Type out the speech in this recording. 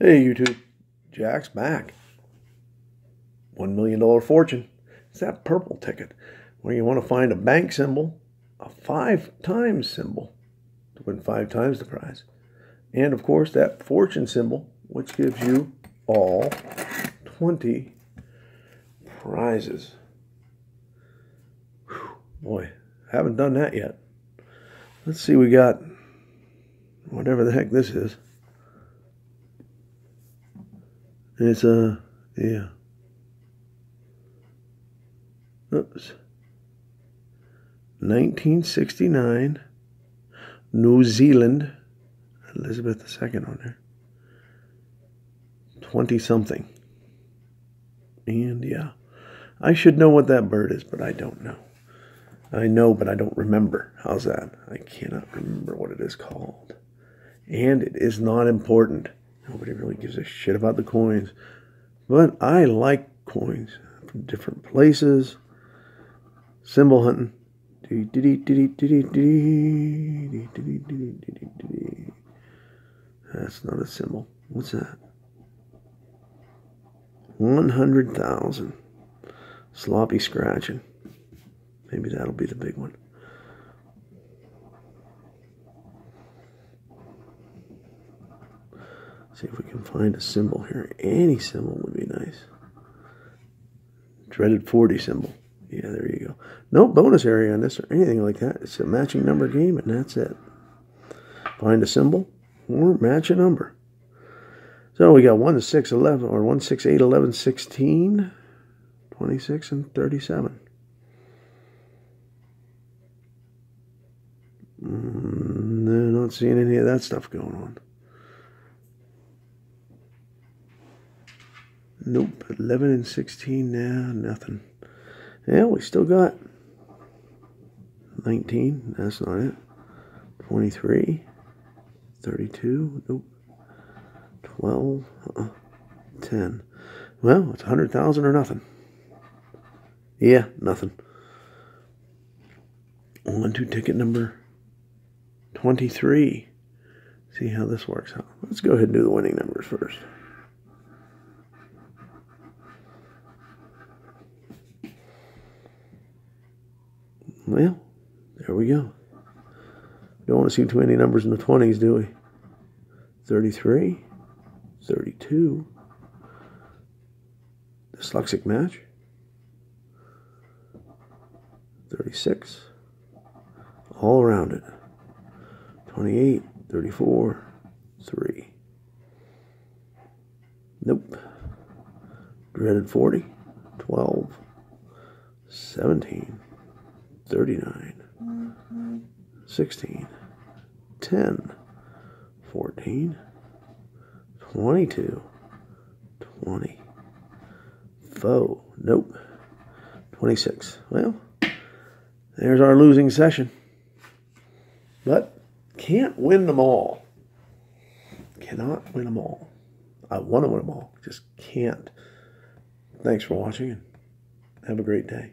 Hey YouTube, Jack's back. One million dollar fortune. It's that purple ticket where you want to find a bank symbol, a five times symbol to win five times the prize. And of course that fortune symbol, which gives you all 20 prizes. Whew, boy, haven't done that yet. Let's see, we got whatever the heck this is. It's a, yeah. Oops. 1969, New Zealand, Elizabeth II on there. 20 something. And yeah, I should know what that bird is, but I don't know. I know, but I don't remember. How's that? I cannot remember what it is called. And it is not important. Nobody really gives a shit about the coins. But I like coins from different places. Symbol hunting. That's not a symbol. What's that? 100,000. Sloppy scratching. Maybe that'll be the big one. See if we can find a symbol here. Any symbol would be nice. Dreaded 40 symbol. Yeah, there you go. No bonus area on this or anything like that. It's a matching number game, and that's it. Find a symbol or match a number. So we got 1, 6, 11, or 1, 6, 8, 11, 16, 26, and 37. Mm, no, not seeing any of that stuff going on. Nope. 11 and 16 now, nothing. Yeah, we still got 19. That's not it. 23. 32. Nope. 12. Uh -uh. 10. Well, it's 100,000 or nothing. Yeah, nothing. On to ticket number 23. See how this works out. Let's go ahead and do the winning numbers first. Well, there we go. Don't want to see too many numbers in the 20s, do we? 33, 32, dyslexic match, 36, all around it, 28, 34, 3. Nope. Dreaded 40, 12, 17, 39, 16, 10, 14, 22, 20, foe, nope, 26. Well, there's our losing session. But can't win them all. Cannot win them all. I want to win them all, just can't. Thanks for watching and have a great day.